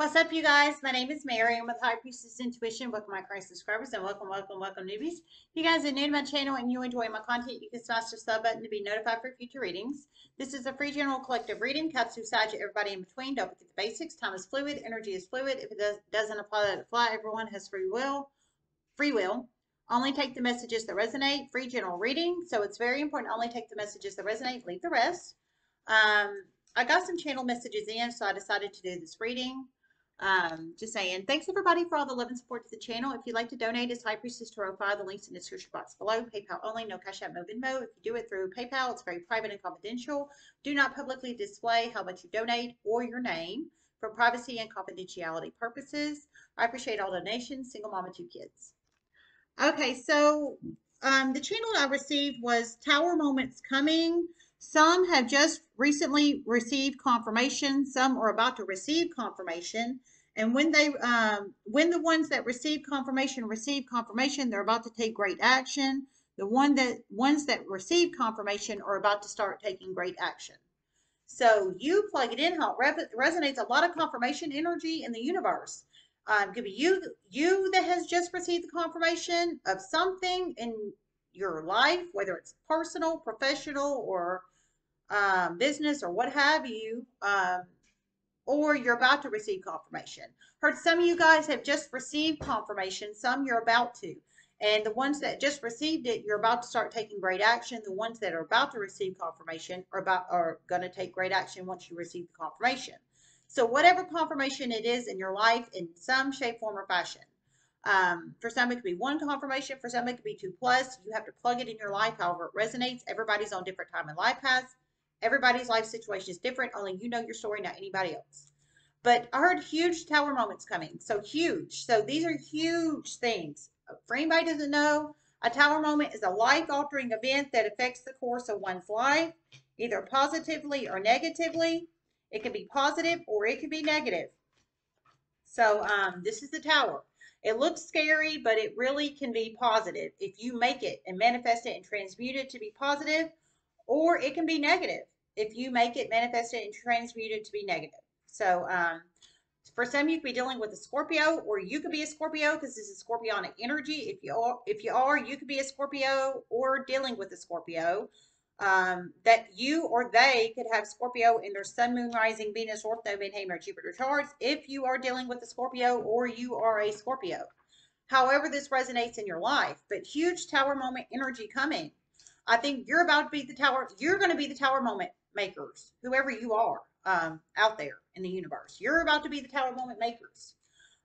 What's up, you guys? My name is Mary. I'm with High Priestess Intuition. Welcome, my current subscribers, and welcome, welcome, welcome, newbies. If you guys are new to my channel and you enjoy my content, you can smash the sub button to be notified for future readings. This is a free general collective reading. Cuts to side you, everybody in between. Don't forget the basics. Time is fluid. Energy is fluid. If it does, doesn't apply, let it fly. Everyone has free will. Free will. Only take the messages that resonate. Free general reading. So it's very important. Only take the messages that resonate. Leave the rest. Um, I got some channel messages in, so I decided to do this reading. Um, just saying, thanks everybody for all the love and support to the channel. If you'd like to donate, it's High Priestess Tarot 5. The link's in the description box below. PayPal only, no Cash App, no Venmo. If you do it through PayPal, it's very private and confidential. Do not publicly display how much you donate or your name for privacy and confidentiality purposes. I appreciate all donations. Single mom and two kids. Okay, so um, the channel I received was Tower Moments Coming. Some have just recently received confirmation. Some are about to receive confirmation. And when they, um, when the ones that receive confirmation receive confirmation, they're about to take great action. The one that ones that receive confirmation are about to start taking great action. So you plug it in how it resonates. A lot of confirmation energy in the universe. Um, could be you, you that has just received the confirmation of something in your life, whether it's personal, professional, or um, business or what have you, um, or you're about to receive confirmation. Heard some of you guys have just received confirmation, some you're about to. And the ones that just received it, you're about to start taking great action. The ones that are about to receive confirmation are about are going to take great action once you receive the confirmation. So whatever confirmation it is in your life, in some shape, form, or fashion. Um, for some, it could be one confirmation. For some, it could be two plus. You have to plug it in your life however it resonates. Everybody's on different time and life paths. Everybody's life situation is different. Only you know your story, not anybody else. But I heard huge tower moments coming. So huge. So these are huge things. For anybody doesn't know, a tower moment is a life-altering event that affects the course of one's life, either positively or negatively. It can be positive or it can be negative. So um, this is the tower. It looks scary, but it really can be positive if you make it and manifest it and transmute it to be positive, or it can be negative if you make it manifested and transmute it to be negative. So um, for some, you could be dealing with a Scorpio, or you could be a Scorpio because this is Scorpionic energy. If you are, if you are, you could be a Scorpio or dealing with a Scorpio. Um, that you or they could have Scorpio in their Sun, Moon, Rising, Venus, North Node, Midheaven, or Jupiter charts. If you are dealing with a Scorpio or you are a Scorpio, however this resonates in your life, but huge Tower moment energy coming. I think you're about to be the Tower. You're going to be the Tower moment makers, whoever you are um, out there in the universe. You're about to be the tower moment makers.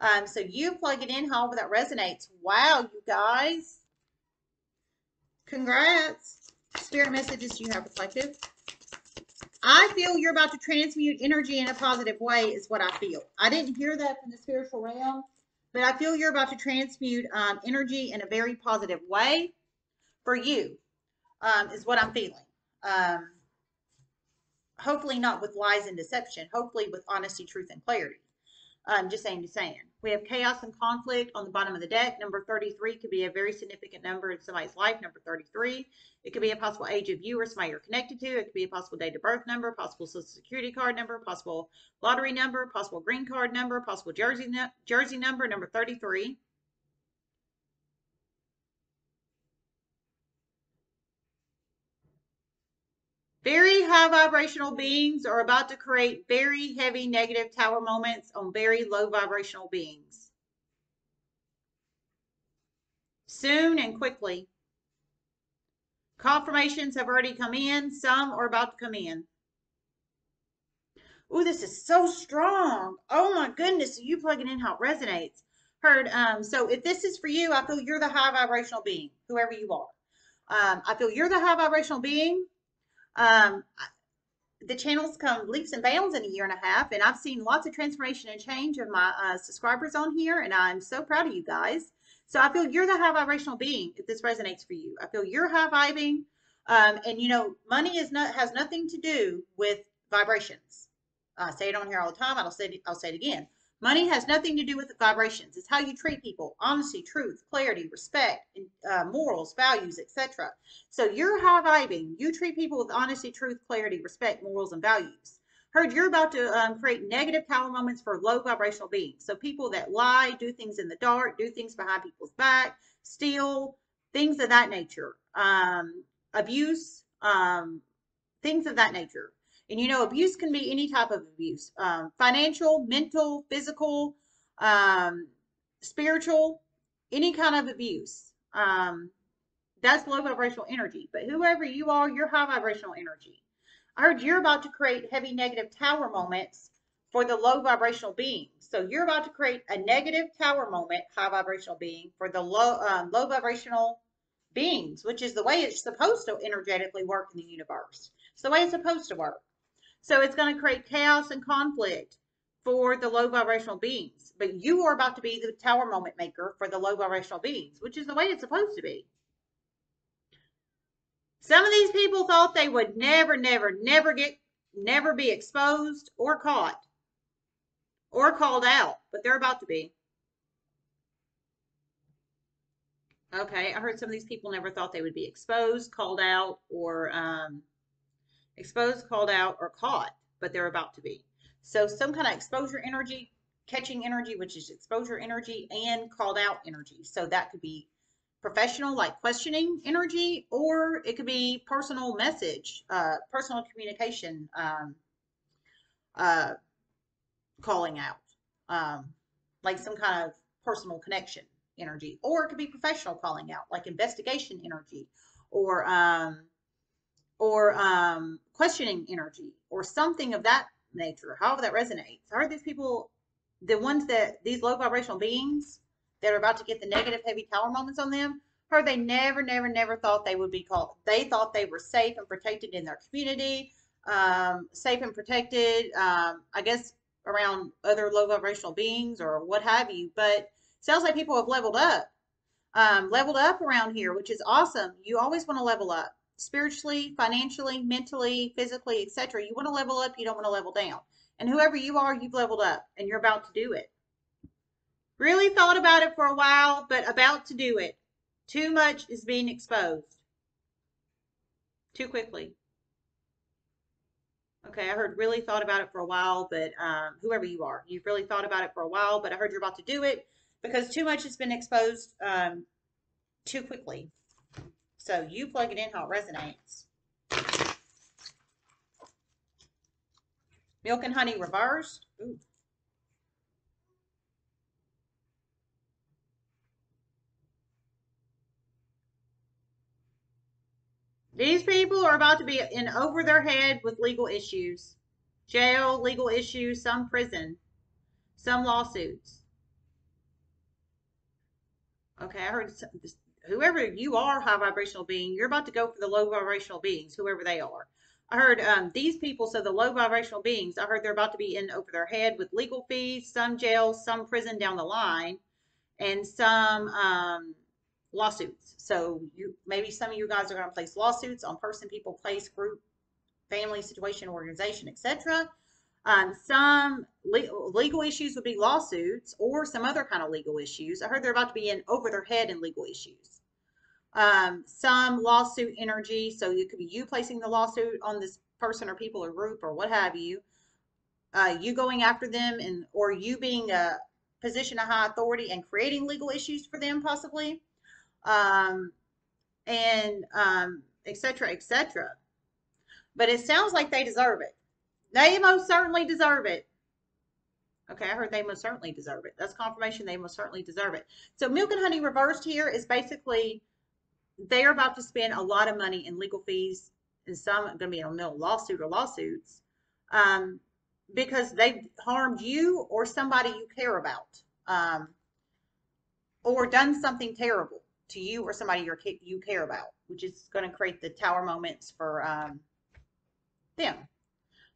Um, so you plug it in however that resonates. Wow, you guys. Congrats. Spirit messages you have reflective. I feel you're about to transmute energy in a positive way is what I feel. I didn't hear that from the spiritual realm, but I feel you're about to transmute um, energy in a very positive way for you um, is what I'm feeling. Um, hopefully not with lies and deception, hopefully with honesty, truth, and clarity. Um, just saying, just saying. We have chaos and conflict on the bottom of the deck. Number 33 could be a very significant number in somebody's life. Number 33. It could be a possible age of you or somebody you're connected to. It could be a possible date of birth number, possible social security card number, possible lottery number, possible green card number, possible jersey, jersey number, number 33. Very high vibrational beings are about to create very heavy negative tower moments on very low vibrational beings. Soon and quickly. Confirmations have already come in. Some are about to come in. Oh, this is so strong. Oh my goodness. You plug it in how it resonates. Heard. Um, so if this is for you, I feel you're the high vibrational being, whoever you are. Um, I feel you're the high vibrational being um, the channel's come leaps and bounds in a year and a half, and I've seen lots of transformation and change of my uh, subscribers on here, and I'm so proud of you guys. So I feel you're the high vibrational being if this resonates for you. I feel you're high vibing, um, and you know, money is not has nothing to do with vibrations. I say it on here all the time. I'll say it, I'll say it again. Money has nothing to do with vibrations. It's how you treat people, honesty, truth, clarity, respect, uh, morals, values, etc. So you're high vibing. You treat people with honesty, truth, clarity, respect, morals, and values. Heard you're about to um, create negative tower moments for low vibrational beings. So people that lie, do things in the dark, do things behind people's back, steal, things of that nature, um, abuse, um, things of that nature. And you know, abuse can be any type of abuse um, financial, mental, physical, um, spiritual, any kind of abuse. Um, that's low vibrational energy. But whoever you are, you're high vibrational energy. I heard you're about to create heavy negative tower moments for the low vibrational being. So you're about to create a negative tower moment, high vibrational being, for the low um, low vibrational beings, which is the way it's supposed to energetically work in the universe. It's the way it's supposed to work. So it's going to create chaos and conflict for the low vibrational beings. But you are about to be the tower moment maker for the low vibrational beings, which is the way it's supposed to be. Some of these people thought they would never, never, never get, never be exposed or caught or called out, but they're about to be. Okay, I heard some of these people never thought they would be exposed, called out, or um, exposed, called out, or caught, but they're about to be. So some kind of exposure energy, catching energy, which is exposure energy, and called out energy. So that could be professional, like questioning energy, or it could be personal message, uh, personal communication, um, uh, calling out, um, like some kind of personal connection energy, or it could be professional calling out, like investigation energy, or um, or um, questioning energy, or something of that nature. However, that resonates. Are these people the ones that these low vibrational beings that are about to get the negative heavy tower moments on them? Or they never, never, never thought they would be called. They thought they were safe and protected in their community, um, safe and protected. Um, I guess around other low vibrational beings or what have you. But sounds like people have leveled up, um, leveled up around here, which is awesome. You always want to level up spiritually, financially, mentally, physically, etc. You want to level up. You don't want to level down. And whoever you are, you've leveled up and you're about to do it. Really thought about it for a while, but about to do it. Too much is being exposed. Too quickly. Okay, I heard really thought about it for a while, but um, whoever you are, you've really thought about it for a while, but I heard you're about to do it because too much has been exposed um, too quickly. So you plug it in how it resonates. Milk and honey reversed. Ooh. These people are about to be in over their head with legal issues. Jail, legal issues, some prison, some lawsuits. Okay, I heard whoever you are, high vibrational being, you're about to go for the low vibrational beings, whoever they are. I heard um, these people, so the low vibrational beings, I heard they're about to be in over their head with legal fees, some jail, some prison down the line, and some um, lawsuits. So you maybe some of you guys are going to place lawsuits on person, people, place, group, family, situation, organization, etc. Um, some le- legal issues would be lawsuits or some other kind of legal issues. I heard they're about to be in over their head in legal issues. Um, some lawsuit energy, so it could be you placing the lawsuit on this person or people or group or what have you. Uh, you going after them and or you being a position of high authority and creating legal issues for them possibly um, and um, et cetera, et. But it sounds like they deserve it. They most certainly deserve it. Okay, I heard they most certainly deserve it. That's confirmation they most certainly deserve it. So milk and honey reversed here is basically they're about to spend a lot of money in legal fees and some are going to be in a lawsuit or lawsuits um, because they harmed you or somebody you care about um, or done something terrible to you or somebody you you care about, which is going to create the tower moments for um, them.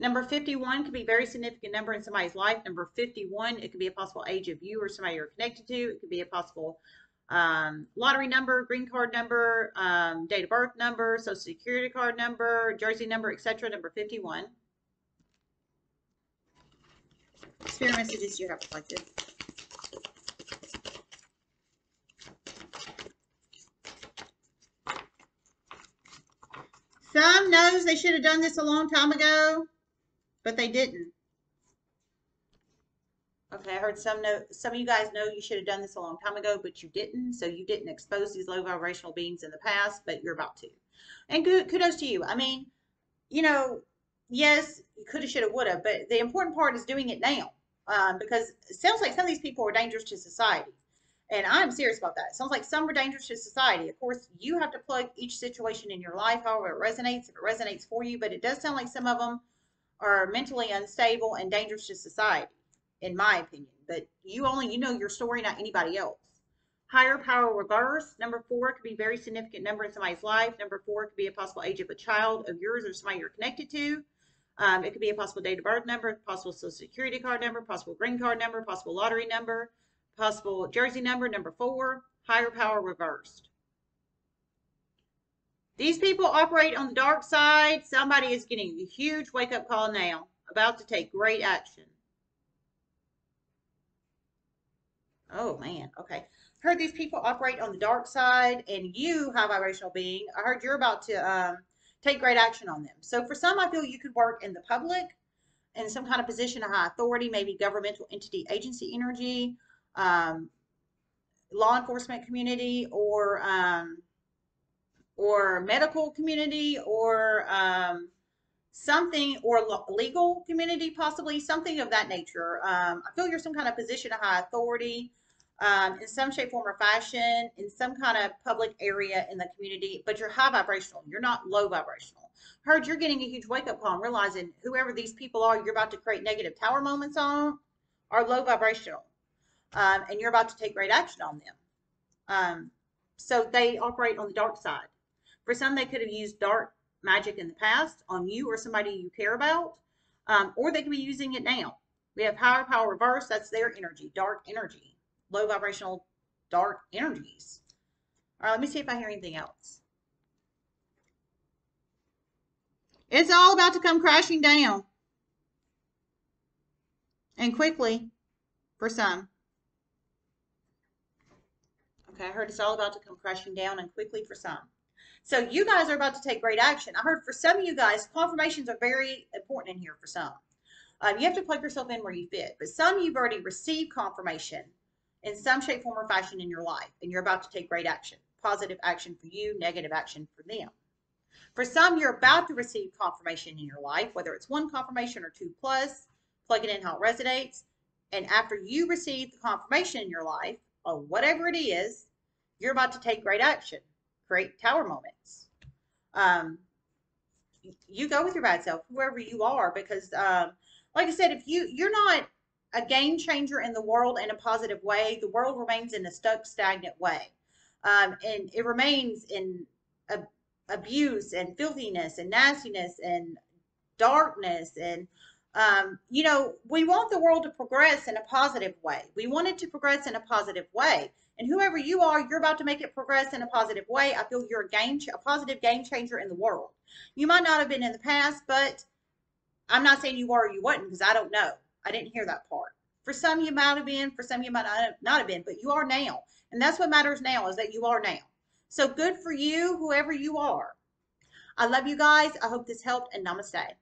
Number 51 could be a very significant number in somebody's life. Number 51, it could be a possible age of you or somebody you're connected to. It could be a possible um, lottery number, green card number, um, date of birth number, social security card number, jersey number, etc. Number 51. Spirit messages you have collected. Some knows they should have done this a long time ago, but they didn't. Okay, I heard some know some of you guys know you should have done this a long time ago, but you didn't. So you didn't expose these low vibrational beings in the past, but you're about to. And kudos to you. I mean, you know, yes, you could have, should have, would have, but the important part is doing it now. Um, because it sounds like some of these people are dangerous to society. And I'm serious about that. It sounds like some are dangerous to society. Of course, you have to plug each situation in your life, however it resonates, if it resonates for you, but it does sound like some of them are mentally unstable and dangerous to society in my opinion. But you only you know your story, not anybody else. Higher power reverse. Number four could be very significant number in somebody's life. Number four could be a possible age of a child of yours or somebody you're connected to. Um, it could be a possible date of birth number, possible social security card number, possible green card number, possible lottery number, possible jersey number, number four, higher power reversed. These people operate on the dark side. Somebody is getting a huge wake up call now, about to take great action. Oh man, okay. Heard these people operate on the dark side, and you, high vibrational being, I heard you're about to um, take great action on them. So for some, I feel you could work in the public, in some kind of position of high authority, maybe governmental entity, agency energy, um, law enforcement community, or um, or medical community, or um, something or legal community, possibly something of that nature. Um, I feel you're some kind of position of high authority um, in some shape, form, or fashion in some kind of public area in the community, but you're high vibrational. You're not low vibrational. Heard you're getting a huge wake up call and realizing whoever these people are, you're about to create negative tower moments on are low vibrational. Um, and you're about to take great action on them. Um, so they operate on the dark side. For some, they could have used dark magic in the past on you or somebody you care about, um, or they could be using it now. We have power, power reverse. That's their energy, dark energy low vibrational dark energies. All right, let me see if I hear anything else. It's all about to come crashing down. And quickly for some. Okay, I heard it's all about to come crashing down and quickly for some. So you guys are about to take great action. I heard for some of you guys, confirmations are very important in here for some. Um, you have to plug yourself in where you fit. But some you've already received confirmation in some shape, form, or fashion in your life, and you're about to take great action. Positive action for you, negative action for them. For some, you're about to receive confirmation in your life, whether it's one confirmation or two plus, plug it in how it resonates. And after you receive the confirmation in your life, or whatever it is, you're about to take great action, create tower moments. Um, you go with your bad self, whoever you are, because um, like I said, if you you're not a game changer in the world in a positive way, the world remains in a stuck, stagnant way. Um, and it remains in abuse and filthiness and nastiness and darkness. And, um, you know, we want the world to progress in a positive way. We want it to progress in a positive way. And whoever you are, you're about to make it progress in a positive way. I feel you're a game, a positive game changer in the world. You might not have been in the past, but I'm not saying you were or you wasn't because I don't know. I didn't hear that part. For some, you might have been, for some, you might not have been, but you are now. And that's what matters now is that you are now. So good for you, whoever you are. I love you guys. I hope this helped and namaste.